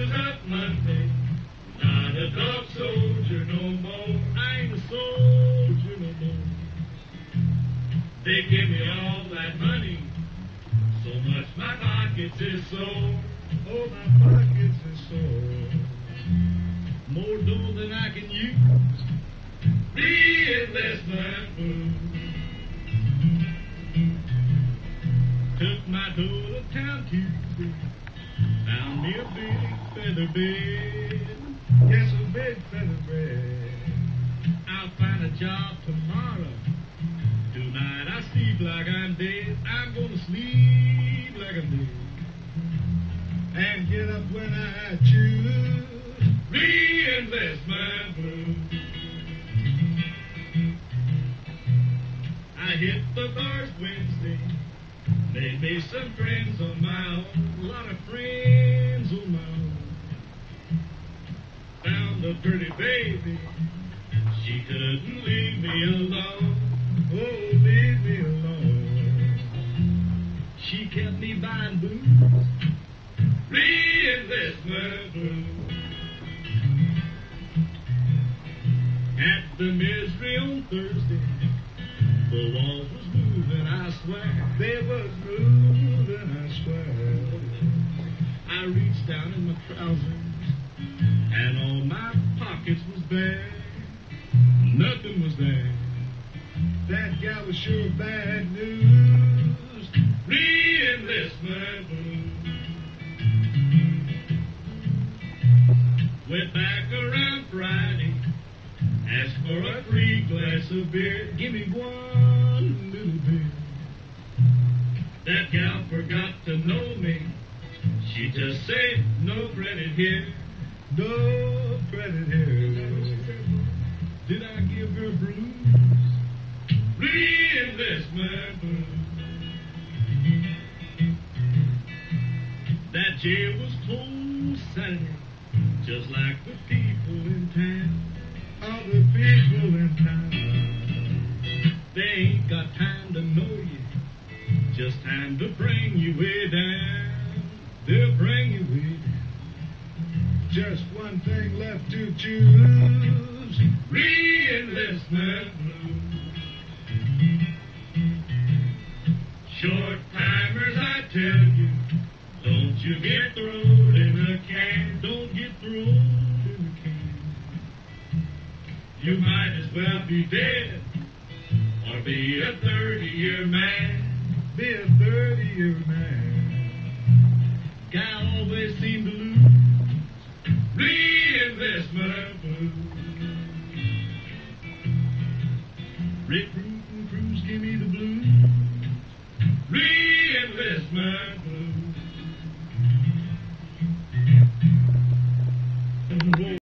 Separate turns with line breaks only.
I'm Not a dog soldier no more. I ain't a soldier no more. They give me all that money. So much my pockets is sore.
Oh, my pockets is sore.
More dough than I can use. Be it less than food. Took my dough to town Found me a big feather bed.
Yes, a big feather bed.
I'll find a job tomorrow. Tonight I sleep like I'm dead. I'm gonna sleep like I'm dead.
And get up when I choose.
Re-enlistment blues. I hit the bars Wednesday. Made me some friends on my own. She couldn't leave me alone.
Oh, leave me alone.
She kept me buying booze. Re-enlistment blues. At the misery on Thursday, the walls was moving, I swear. They
was moving, I swear.
I reached down in my trousers, and all my pockets was bare. Nothing was there.
That gal was sure bad news.
Re-enlistment blues. Went back around Friday, asked for a free glass of beer. Give me one little bit. That gal forgot to know me. She just said, no credit here.
No credit here.
That jail was closed just like the people in town.
All the people in town.
They ain't got time to know you, just time to bring you way down. They'll bring you way down.
Just one thing left to choose.
Short timers, I tell you, don't you get thrown in a can. Don't get thrown in a can. You might as well be dead or be a 30 year man.
Be a 30 year man.
Guy always seemed to lose. Re-enlistment blues. Rick Cruz give me the blues. Blues.